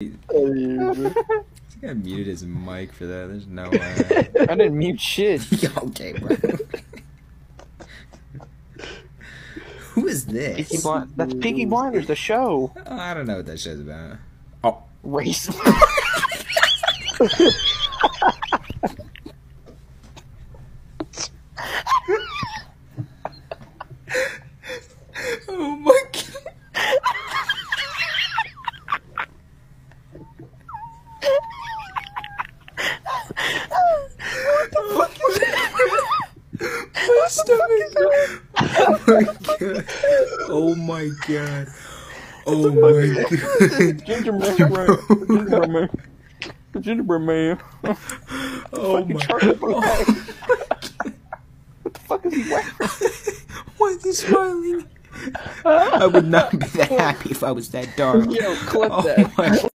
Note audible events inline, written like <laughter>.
<laughs> He got muted his mic for that. There's no way. I didn't mute shit. <laughs> okay, bro. Who is this? Peaky Blind- that's Peaky Blinders, the show. Oh, I don't know what that show's about. Oh, Race. <laughs> My stomach. Oh my god. Oh my god. Oh my god. Gingerbread man. Gingerbread man. Gingerbread man. Oh my god. Oh. What the fuck is he wearing? Why is he smiling? I would not be that <laughs> happy if I was that dark. Yo, clip Oh that. my